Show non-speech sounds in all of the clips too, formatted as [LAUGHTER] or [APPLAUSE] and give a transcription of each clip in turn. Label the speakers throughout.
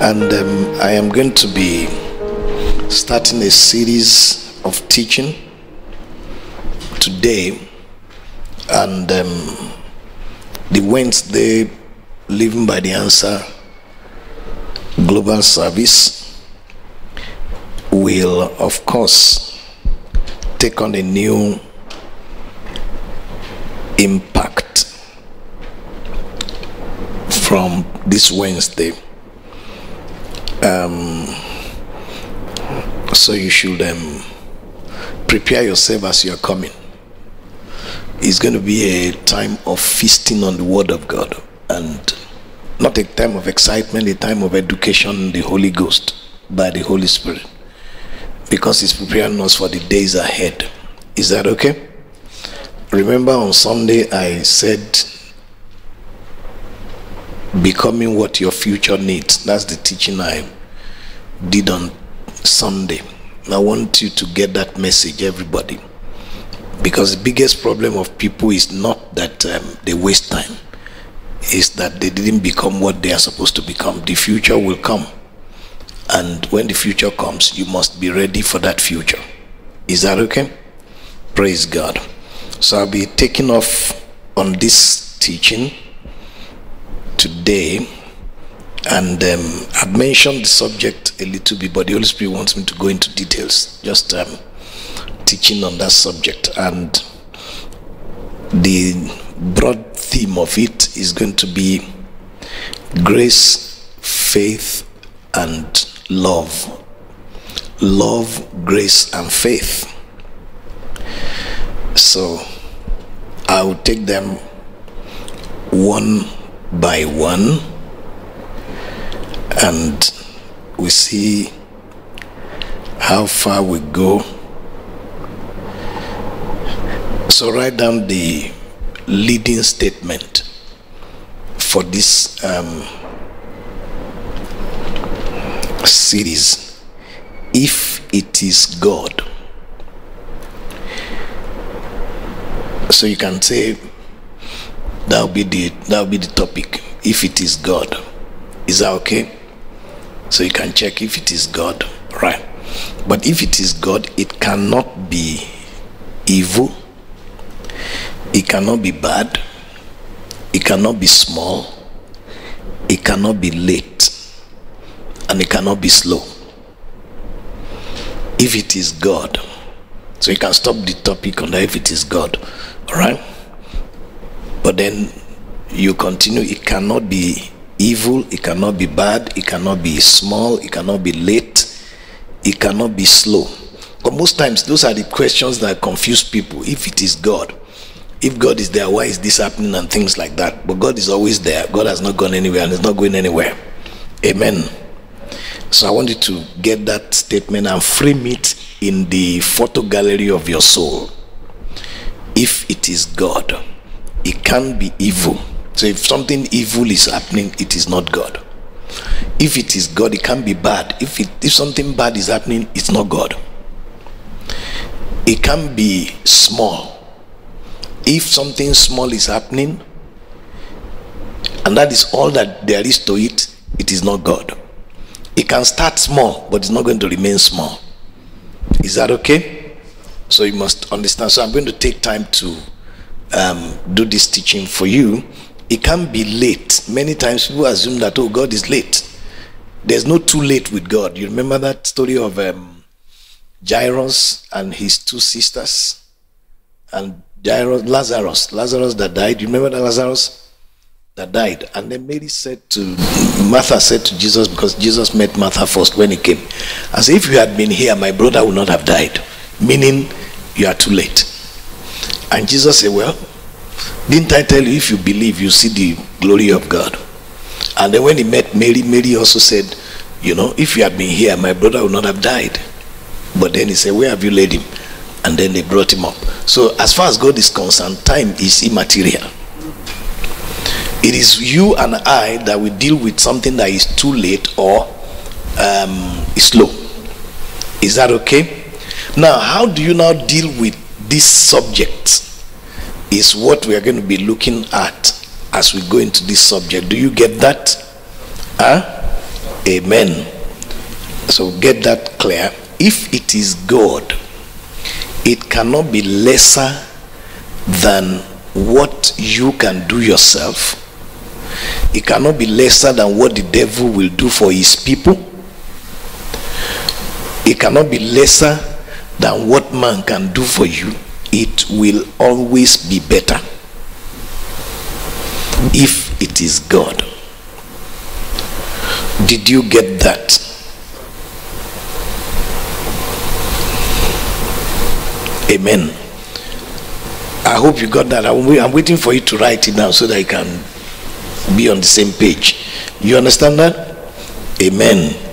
Speaker 1: and um, I am going to be starting a series of teaching today, and um, the Wednesday Living by the Answer Global Service will, of course, take on a new impact from this Wednesday. Um, so you should um, prepare yourself as you are coming. It's going to be a time of feasting on the Word of God and not a time of excitement, a time of education the Holy Ghost by the Holy Spirit because it's preparing us for the days ahead. Is that okay? Remember on Sunday I said becoming what your future needs. That's the teaching I did on Sunday. I want you to get that message, everybody. Because the biggest problem of people is not that um, they waste time, is that they didn't become what they are supposed to become. The future will come. And when the future comes, you must be ready for that future. Is that okay? Praise God. So I'll be taking off on this teaching today and um, I've mentioned the subject a little bit, but the Holy Spirit wants me to go into details, just um, teaching on that subject. And the broad theme of it is going to be grace, faith, and love. Love, grace, and faith. So I will take them one by one and we see how far we go. So write down the leading statement for this um, series. If it is God. So you can say that'll be the that'll be the topic. If it is God. Is that okay? So you can check if it is God, right? But if it is God, it cannot be evil, it cannot be bad, it cannot be small, it cannot be late, and it cannot be slow. If it is God, so you can stop the topic on if it is God, all right? Then you continue, it cannot be evil, it cannot be bad, it cannot be small, it cannot be late, it cannot be slow. But most times, those are the questions that confuse people. If it is God, if God is there, why is this happening and things like that? But God is always there. God has not gone anywhere and is not going anywhere. Amen. So I want you to get that statement and frame it in the photo gallery of your soul. If it is God, it can't be evil so if something evil is happening, it is not God. If it is God, it can't be bad. If it, if something bad is happening, it's not God. It can be small. If something small is happening, and that is all that there is to it, it is not God. It can start small, but it's not going to remain small. Is that okay? So you must understand. So I'm going to take time to um, do this teaching for you it can be late. Many times people assume that, oh, God is late. There's no too late with God. You remember that story of um, Jairus and his two sisters? And Jairus, Lazarus, Lazarus that died. You remember that Lazarus that died? And then Mary said to, Martha said to Jesus, because Jesus met Martha first when he came, said, if you had been here, my brother would not have died. Meaning, you are too late. And Jesus said, well, didn't I tell you if you believe, you see the glory of God? And then when he met Mary, Mary also said, You know, if you had been here, my brother would not have died. But then he said, Where have you laid him? And then they brought him up. So, as far as God is concerned, time is immaterial. It is you and I that will deal with something that is too late or um, slow. Is that okay? Now, how do you now deal with this subject? is what we are going to be looking at as we go into this subject. Do you get that? Huh? Amen. So get that clear. If it is God, it cannot be lesser than what you can do yourself. It cannot be lesser than what the devil will do for his people. It cannot be lesser than what man can do for you. It will always be better if it is God. Did you get that? Amen. I hope you got that. I'm waiting for you to write it down so that I can be on the same page. You understand that? Amen.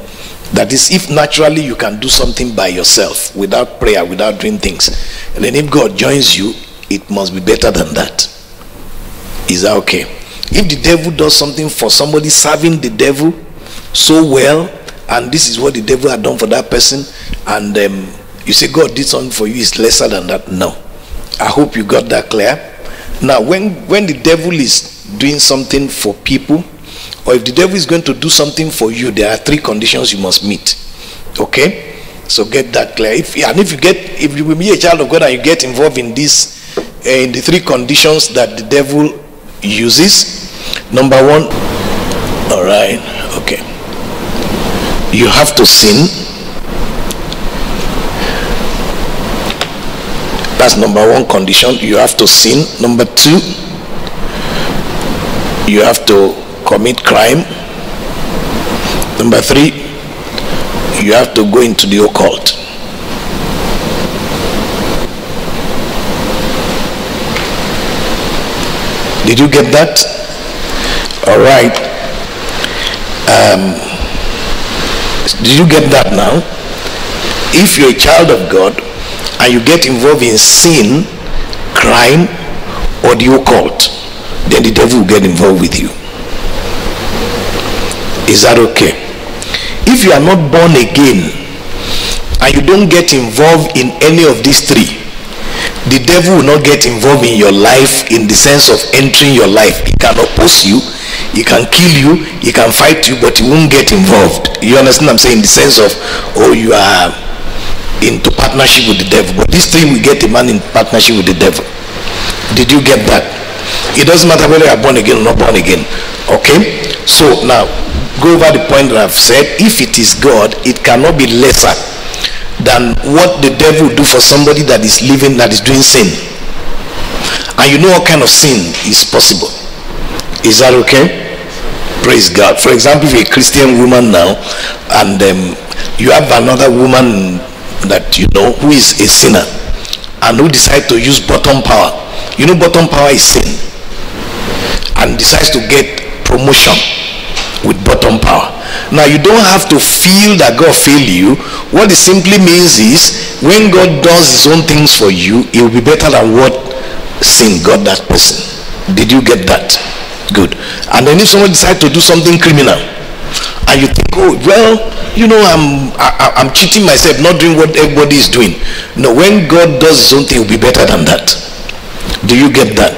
Speaker 1: That is, if naturally you can do something by yourself without prayer, without doing things, and then if God joins you, it must be better than that. Is that okay? If the devil does something for somebody serving the devil so well, and this is what the devil had done for that person, and um, you say God did something for you, is lesser than that. No. I hope you got that clear. Now, when when the devil is doing something for people, or if the devil is going to do something for you, there are three conditions you must meet. Okay? So get that clear. If and if you get if you will be a child of God and you get involved in this uh, in the three conditions that the devil uses, number one, all right, okay. You have to sin. That's number one condition. You have to sin. Number two, you have to commit crime. Number three, you have to go into the occult. Did you get that? All right. Um, did you get that now? If you're a child of God and you get involved in sin, crime, or the occult, then the devil will get involved with you. Is that okay? If you are not born again and you don't get involved in any of these three, the devil will not get involved in your life in the sense of entering your life. He can oppose you, he can kill you, he can fight you, but he won't get involved. You understand what I'm saying? In the sense of, oh, you are into partnership with the devil. But this three will get a man in partnership with the devil. Did you get that? It doesn't matter whether you are born again or not born again. Okay? So now go over the point that I've said. If it is God, it cannot be lesser than what the devil do for somebody that is living that is doing sin. And you know what kind of sin is possible. Is that okay? Praise god. For example if you're a christian woman now and um, you have another woman that you know who is a sinner and who decide to use bottom power. You know bottom power is sin. And decides to get promotion with bottom power now you don't have to feel that God failed you. What it simply means is when God does his own things for you, it will be better than what sin got that person. Did you get that? Good. And then if someone decides to do something criminal, and you think, oh well, you know, I'm I, I'm cheating myself, not doing what everybody is doing. No, when God does his own thing, it will be better than that. Do you get that?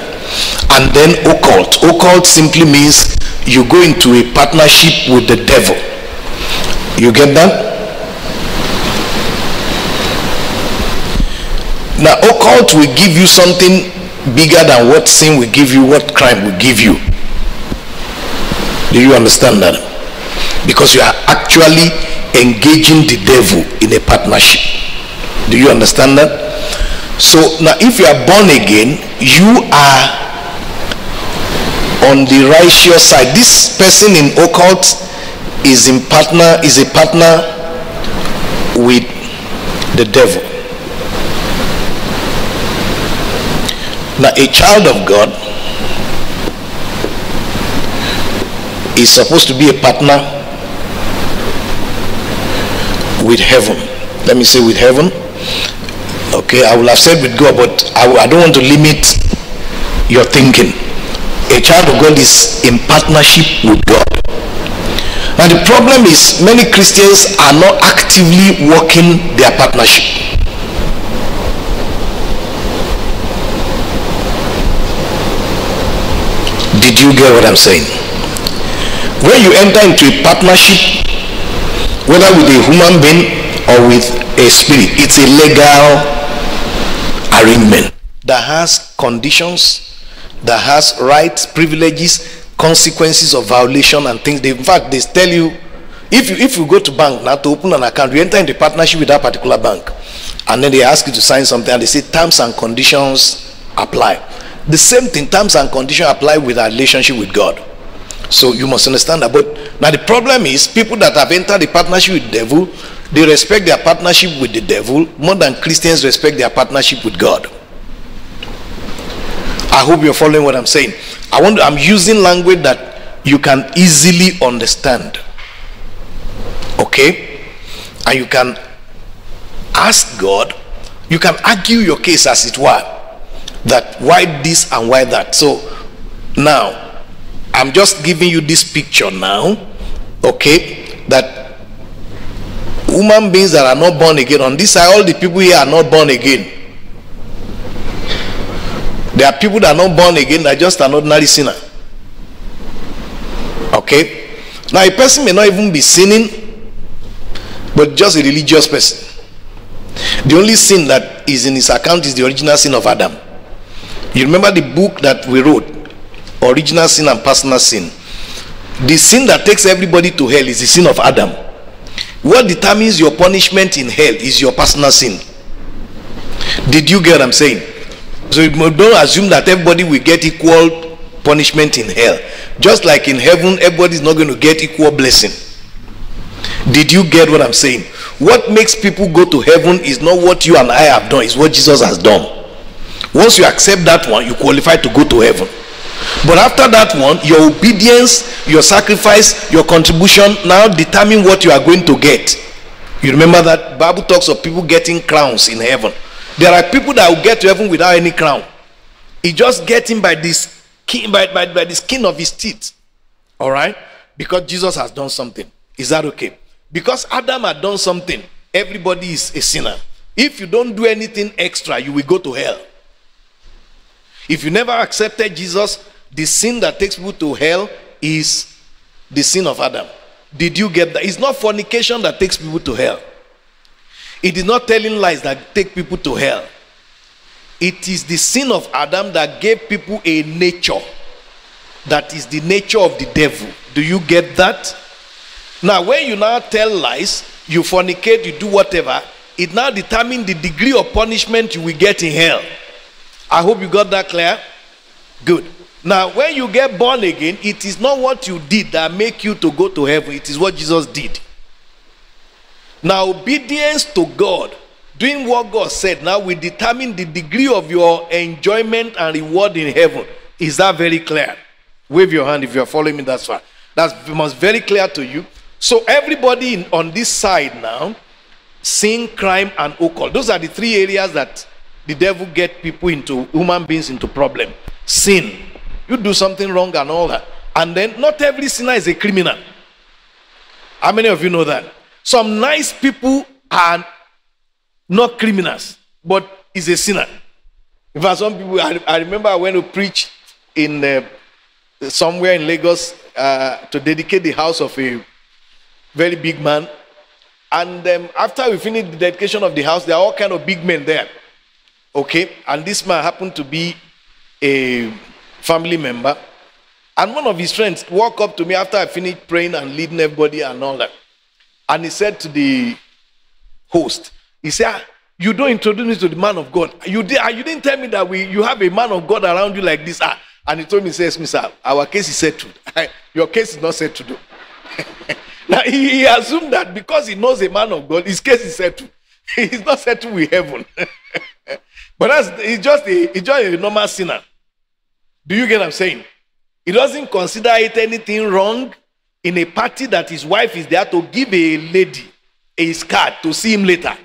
Speaker 1: And then occult. Occult simply means you go into a partnership with the devil. You get that? Now, occult will give you something bigger than what sin will give you, what crime will give you. Do you understand that? Because you are actually engaging the devil in a partnership. Do you understand that? So now, if you are born again, you are on the righteous side. This person in occult is in partner is a partner with the devil. Now, a child of God is supposed to be a partner with heaven. Let me say with heaven. Okay, I will have said with God, but I, I don't want to limit your thinking. A child of God is in partnership with God. Now, the problem is many Christians are not actively working their partnership. Did you get what I'm saying? When you enter into a partnership whether with a human being or with a spirit. It's a legal arrangement that has conditions, that has rights, privileges, consequences of violation and things. They, in fact, they tell you if you if you go to bank now to open an account, you enter into partnership with that particular bank, and then they ask you to sign something, and they say terms and conditions apply. The same thing, terms and conditions apply with our relationship with God. So you must understand that. But now the problem is people that have entered the partnership with the devil, they respect their partnership with the devil more than Christians respect their partnership with God. I hope you're following what I'm saying. I want I'm using language that you can easily understand. Okay? And you can ask God, you can argue your case as it were that why this and why that. So now I'm just giving you this picture now, okay, that human beings that are not born again, on this side, all the people here are not born again. There are people that are not born again that are just an ordinary sinner. Okay? Now, a person may not even be sinning, but just a religious person. The only sin that is in his account is the original sin of Adam. You remember the book that we wrote, original sin and personal sin. The sin that takes everybody to hell is the sin of Adam. What determines your punishment in hell is your personal sin. Did you get what I'm saying? So don't assume that everybody will get equal punishment in hell. Just like in heaven, everybody is not going to get equal blessing. Did you get what I'm saying? What makes people go to heaven is not what you and I have done, it's what Jesus has done. Once you accept that one, you qualify to go to heaven. But after that one, your obedience, your sacrifice, your contribution now determine what you are going to get. You remember that Bible talks of people getting crowns in heaven. There are people that will get to heaven without any crown. He just get him by this skin, by, by, by the skin of his teeth. All right? Because Jesus has done something. Is that okay? Because Adam had done something, everybody is a sinner. If you don't do anything extra, you will go to hell. If you never accepted Jesus, the sin that takes people to hell is the sin of Adam. Did you get that? It's not fornication that takes people to hell. It is not telling lies that take people to hell. It is the sin of Adam that gave people a nature that is the nature of the devil. Do you get that? Now, when you now tell lies, you fornicate, you do whatever, it now determines the degree of punishment you will get in hell. I hope you got that clear. Good. Now, when you get born again, it is not what you did that make you to go to heaven. It is what Jesus did. Now, obedience to God, doing what God said, now will determine the degree of your enjoyment and reward in heaven. Is that very clear? Wave your hand if you are following me. That's fine. That's must very clear to you. So everybody in, on this side now, sin, crime, and occult. Those are the three areas that the devil get people into human beings into problem sin you do something wrong and all that and then not every sinner is a criminal how many of you know that some nice people are not criminals but is a sinner in fact some people i, I remember i went to preach in uh, somewhere in lagos uh, to dedicate the house of a very big man and um, after we finished the dedication of the house there are all kind of big men there Okay, and this man happened to be a family member. And one of his friends walked up to me after I finished praying and leading everybody and all that. And he said to the host, he said, ah, You don't introduce me to the man of God. You, did, ah, you didn't tell me that we, you have a man of God around you like this. Ah. And he told me, he says, Sir, our case is settled. [LAUGHS] Your case is not settled. [LAUGHS] now he, he assumed that because he knows a man of God, his case is settled. [LAUGHS] He's not settled with heaven. But that's he's just a he's just a normal sinner. Do you get what I'm saying? He doesn't consider it anything wrong in a party that his wife is there to give a lady a card to see him later.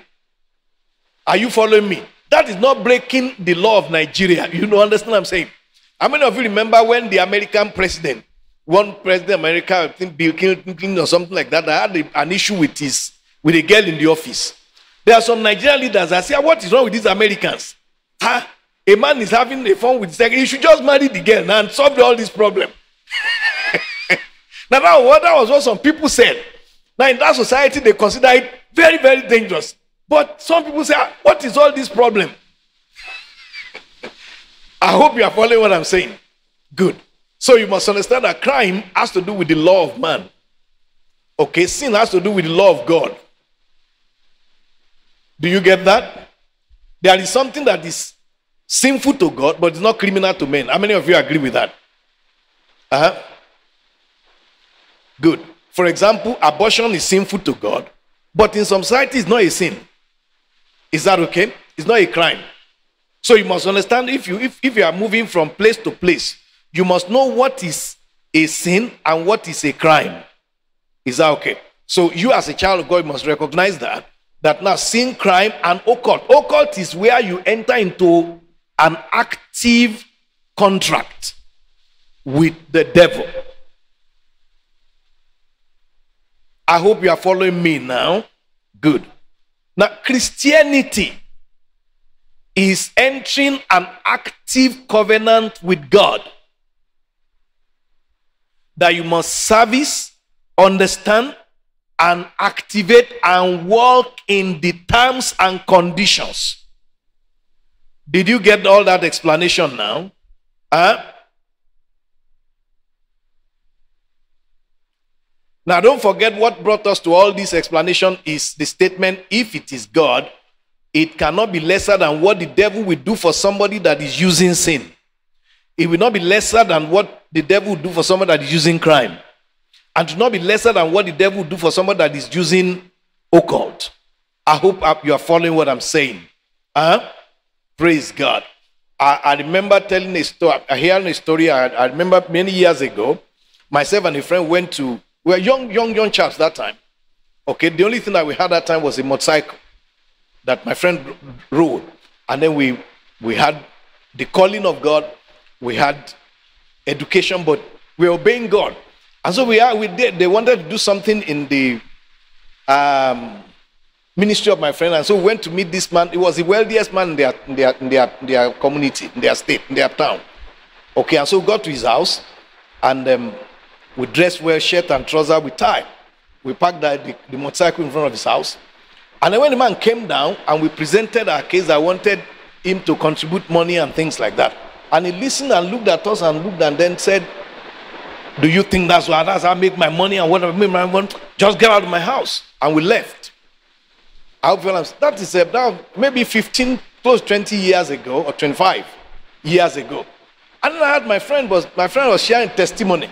Speaker 1: Are you following me? That is not breaking the law of Nigeria. [LAUGHS] You know, understand what I'm saying? How many of you remember when the American president, one president America, I think Bill Clinton or something like that, had an issue with his with a girl in the office? There are some Nigerian leaders that say, What is wrong with these Americans? Ah, a man is having a fun with second. You should just marry the girl and solve all this problem. [LAUGHS] now that, that was what some people said. Now, in that society, they consider it very, very dangerous. But some people say, "Ah, What is all this problem? I hope you are following what I'm saying. Good. So you must understand that crime has to do with the law of man. Okay, sin has to do with the law of God. Do you get that? There is something that is sinful to God, but it's not criminal to men. How many of you agree with that? Uh-huh. Good. For example, abortion is sinful to God, but in some society it's not a sin. Is that okay? It's not a crime. So you must understand if you if, if you are moving from place to place, you must know what is a sin and what is a crime. Is that okay? So you as a child of God must recognize that that now sin, crime, and occult. Occult is where you enter into an active contract with the devil. I hope you are following me now. Good. Now, Christianity is entering an active covenant with God that you must service, understand, and activate and work in the terms and conditions. Did you get all that explanation now? Huh? Now, don't forget what brought us to all this explanation is the statement if it is God, it cannot be lesser than what the devil will do for somebody that is using sin. It will not be lesser than what the devil will do for somebody that is using crime. And to not be lesser than what the devil will do for somebody that is using occult. I hope uh, you are following what I'm saying. Huh? Praise God. I, I remember telling a story, hearing a story. I, I remember many years ago, myself and a friend went to we were young, young, young chaps that time. Okay, the only thing that we had that time was a motorcycle that my friend rode. And then we we had the calling of God, we had education, but we were obeying God. And so we are we did they wanted to do something in the um, ministry of my friend. And so we went to meet this man. He was the wealthiest man in their in their in their, in their community, in their state, in their town. Okay, and so we got to his house and um, we dressed well, shirt and trouser with tie. We parked the, the, the, motorcycle in front of his house. And then when the man came down and we presented our case, I wanted him to contribute money and things like that. And he listened and looked at us and looked and then said, Do you think that's why that's how I make my money and what I make my money? Just get out of my house. And we left. That is uh, that maybe 15, close 20 years ago or 25 years ago. And then I had my friend was my friend was sharing testimony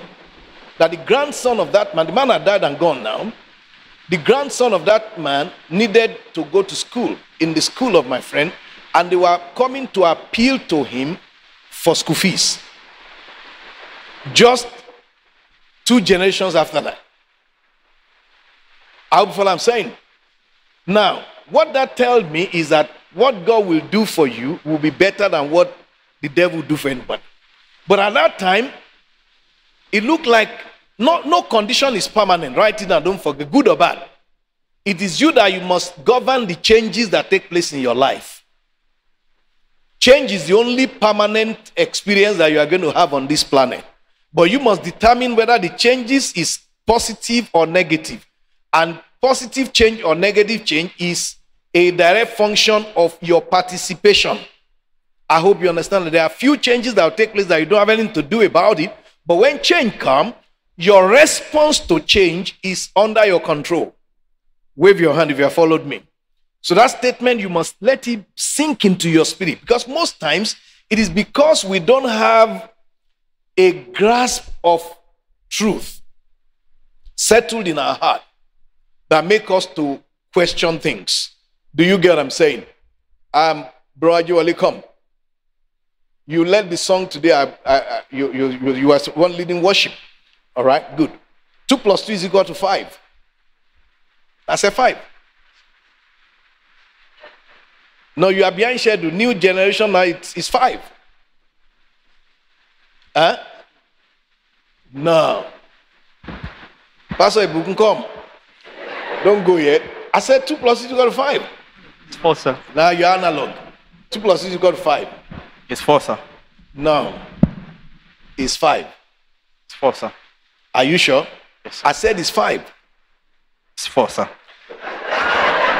Speaker 1: that the grandson of that man, the man had died and gone now, the grandson of that man needed to go to school in the school of my friend, and they were coming to appeal to him for school fees. Just two generations after that. How what I'm saying? Now, what that tells me is that what God will do for you will be better than what the devil do for anybody. But at that time, it looked like no, no condition is permanent. Write it down, don't forget, good or bad. It is you that you must govern the changes that take place in your life. Change is the only permanent experience that you are going to have on this planet. But you must determine whether the changes is positive or negative. And positive change or negative change is a direct function of your participation. I hope you understand that there are few changes that will take place that you don't have anything to do about it. But when change comes, your response to change is under your control. Wave your hand if you have followed me. So that statement, you must let it sink into your spirit because most times it is because we don't have a grasp of truth settled in our heart that make us to question things. Do you get what I'm saying? Um, bro, you come. You led the song today. I, I, I, you, you, you, you were one leading worship. All right, good. 2 plus 2 is equal to 5. I said 5. No, you are behind schedule. New generation now it's, it's 5. Huh? No. Pastor Ibukun, come. Don't go yet. I said 2 plus 2 is equal to 5.
Speaker 2: It's 4, sir.
Speaker 1: Now you're analog. 2 plus 2 is equal to 5.
Speaker 2: It's 4, sir.
Speaker 1: No. It's 5.
Speaker 2: It's 4, sir.
Speaker 1: Are you sure?
Speaker 2: Yes,
Speaker 1: I said it's five.
Speaker 2: It's four, sir.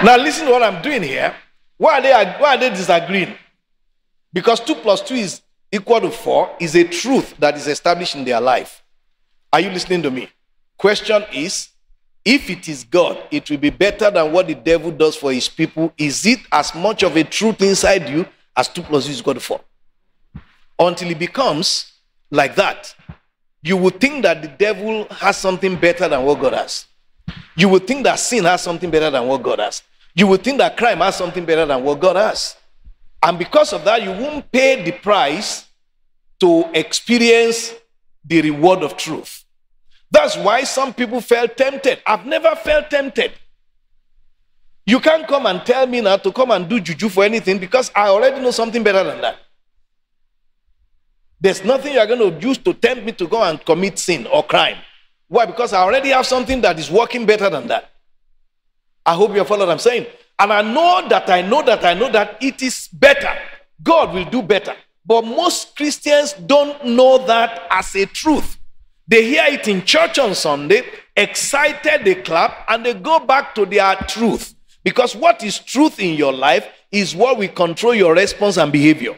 Speaker 1: Now listen to what I'm doing here. Why are they why are they disagreeing? Because two plus two is equal to four is a truth that is established in their life. Are you listening to me? Question is if it is God, it will be better than what the devil does for his people. Is it as much of a truth inside you as 2 plus 2 is equal to 4? Until it becomes like that, you would think that the devil has something better than what God has. You would think that sin has something better than what God has. You would think that crime has something better than what God has. And because of that, you won't pay the price to experience the reward of truth. That's why some people felt tempted. I've never felt tempted. You can't come and tell me now to come and do juju for anything because I already know something better than that. There's nothing you're going to use to tempt me to go and commit sin or crime. Why? Because I already have something that is working better than that. I hope you follow what I'm saying. And I know that I know that I know that it is better. God will do better. But most Christians don't know that as a truth. They hear it in church on Sunday, excited, they clap, and they go back to their truth. Because what is truth in your life is what will control your response and behavior.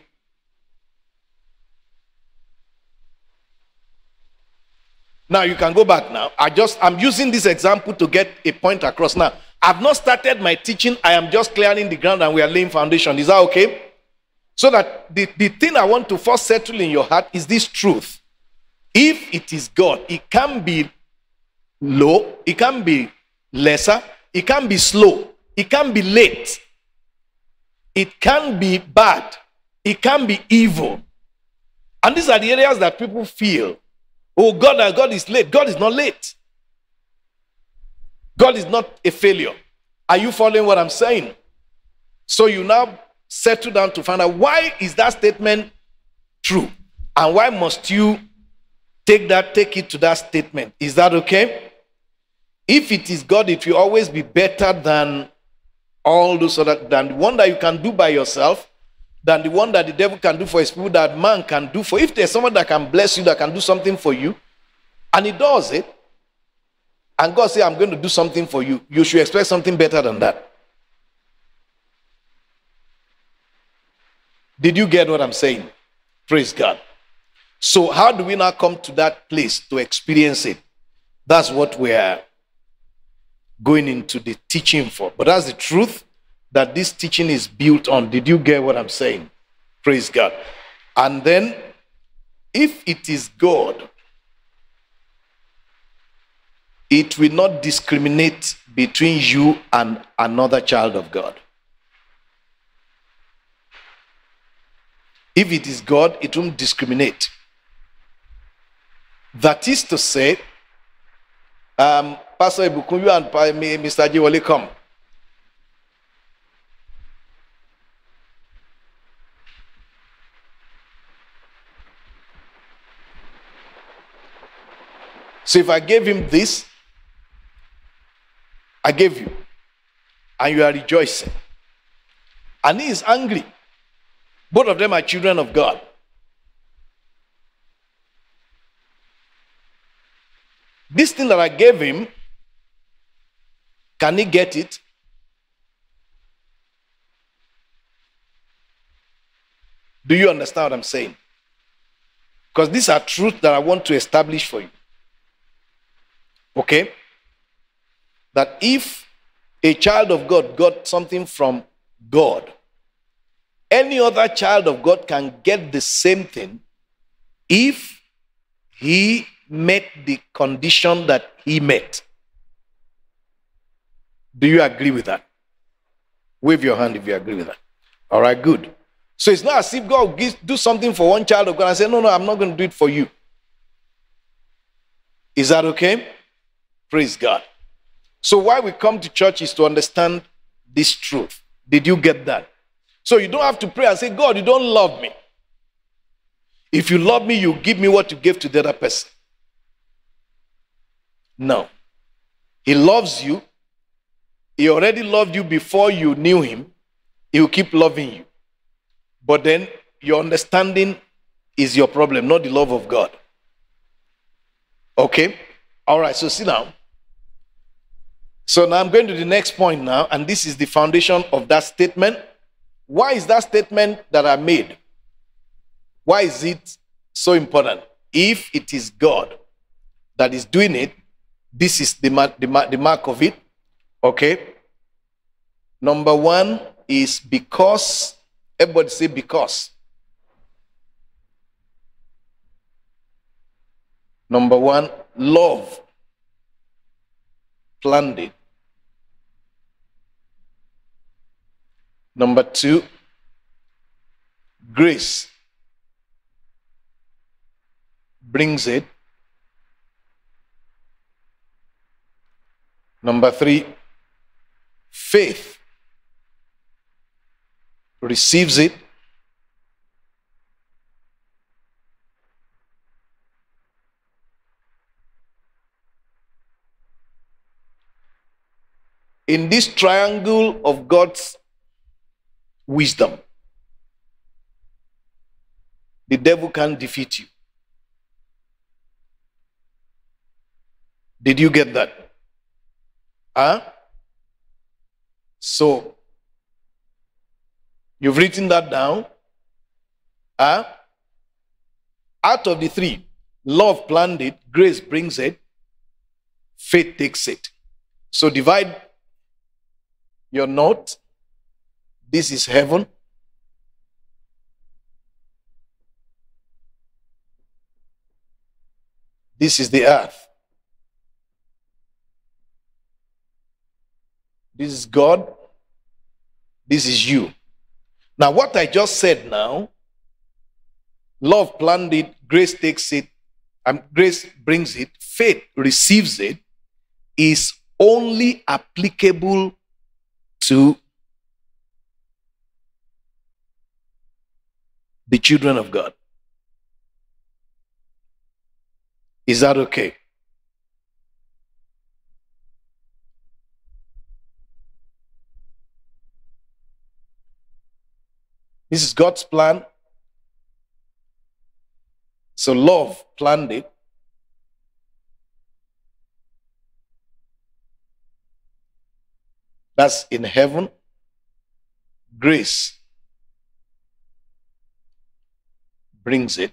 Speaker 1: Now you can go back now. I just I'm using this example to get a point across. Now, I've not started my teaching. I am just clearing the ground and we are laying foundation. Is that okay? So that the, the thing I want to first settle in your heart is this truth. If it is God, it can be low, it can be lesser, it can be slow, it can be late, it can be bad, it can be evil. And these are the areas that people feel Oh, God, uh, God is late. God is not late. God is not a failure. Are you following what I'm saying? So you now settle down to find out why is that statement true? And why must you take that, take it to that statement? Is that okay? If it is God, it will always be better than all those other than the one that you can do by yourself than the one that the devil can do for his people that man can do for. If there's someone that can bless you, that can do something for you, and he does it, and God say, I'm going to do something for you, you should expect something better than that. Did you get what I'm saying? Praise God. So, how do we now come to that place to experience it? That's what we're going into the teaching for. But that's the truth that this teaching is built on. Did you get what I'm saying? Praise God. And then, if it is God, it will not discriminate between you and another child of God. If it is God, it won't discriminate. That is to say, um, Pastor Ibukunyu and Mr. Jiwale come. So if I gave him this, I gave you, and you are rejoicing, and he is angry. Both of them are children of God. This thing that I gave him, can he get it? Do you understand what I'm saying? Because these are truths that I want to establish for you. Okay? That if a child of God got something from God, any other child of God can get the same thing if he met the condition that he met. Do you agree with that? Wave your hand if you agree with that. All right, good. So it's not as if God gives, do something for one child of God and say, No, no, I'm not going to do it for you. Is that okay? Praise God. So, why we come to church is to understand this truth. Did you get that? So, you don't have to pray and say, God, you don't love me. If you love me, you give me what you gave to the other person. No. He loves you. He already loved you before you knew him. He will keep loving you. But then your understanding is your problem, not the love of God. Okay? All right, so see now. So now I'm going to the next point now, and this is the foundation of that statement. Why is that statement that I made? Why is it so important? If it is God that is doing it, this is the mark, the mark, the mark of it. Okay. Number one is because, everybody say because. Number one, love planned it. Number two, grace brings it. Number three, faith receives it. In this triangle of God's wisdom, the devil can't defeat you. Did you get that? Huh? So, you've written that down. Huh? Out of the three, love planned it, grace brings it, faith takes it. So, divide your not. This is heaven. This is the earth. This is God. This is you. Now, what I just said now, love planned it, grace takes it, and grace brings it, faith receives it, is only applicable to the children of God. Is that okay? This is God's plan. So love planned it. That's in heaven. Grace brings it.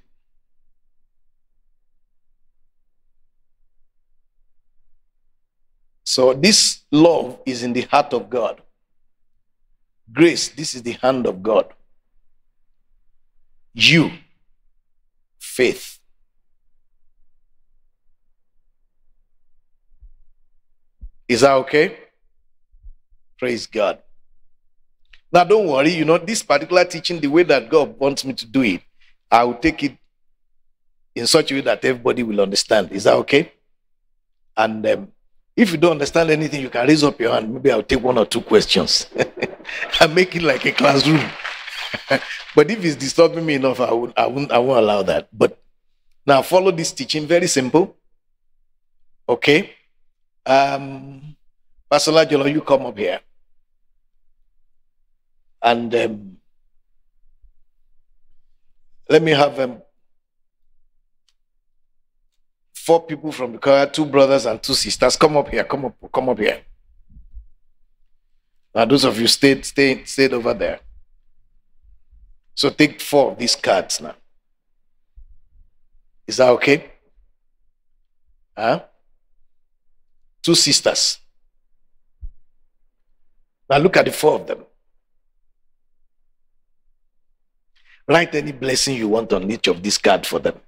Speaker 1: So this love is in the heart of God. Grace, this is the hand of God. You, faith. Is that okay? Praise God. Now, don't worry, you know, this particular teaching, the way that God wants me to do it, I will take it in such a way that everybody will understand. Is that okay? And um, if you don't understand anything, you can raise up your hand. Maybe I'll take one or two questions [LAUGHS] and make it like a classroom. [LAUGHS] but if it's disturbing me enough, I won't, I won't, I won't allow that. But now follow this teaching. Very simple. Okay. Um, Pastor Lajolo, you come up here. And um, let me have um, four people from the choir, two brothers and two sisters. Come up here. Come up. Come up here. Now, those of you stayed, stayed, stayed over there. So take four of these cards now. Is that okay? Huh? Two sisters. Now look at the four of them. Write any blessing you want on each of these cards for them.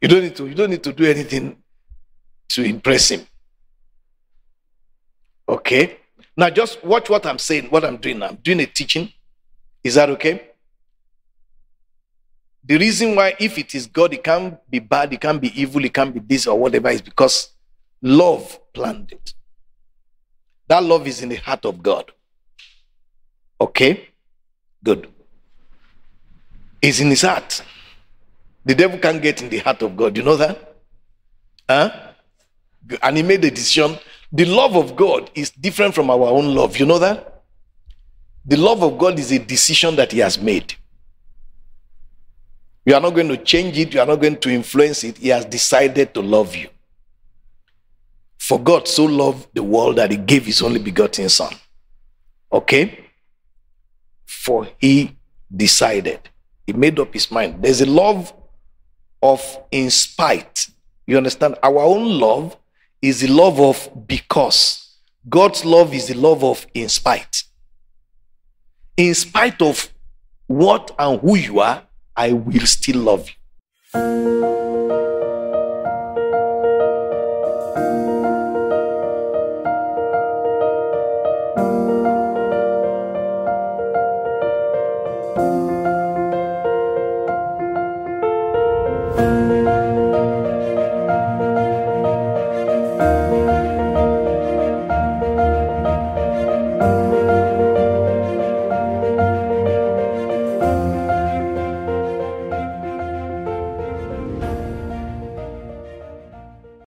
Speaker 1: You don't need to, you don't need to do anything to impress him. Okay? Now just watch what I'm saying, what I'm doing. I'm doing a teaching. Is that okay? The reason why, if it is God, it can't be bad, it can't be evil, it can't be this or whatever, is because love planned it. That love is in the heart of God. Okay? Good. It's in his heart. The devil can't get in the heart of God. You know that? Huh? And he made a decision. The love of God is different from our own love. You know that? The love of God is a decision that he has made. You are not going to change it, you are not going to influence it. He has decided to love you. For God so loved the world that he gave his only begotten son. Okay? For he decided. He made up his mind. There's a love of in spite. You understand? Our own love is the love of because. God's love is the love of in spite. In spite of what and who you are, I will still love you.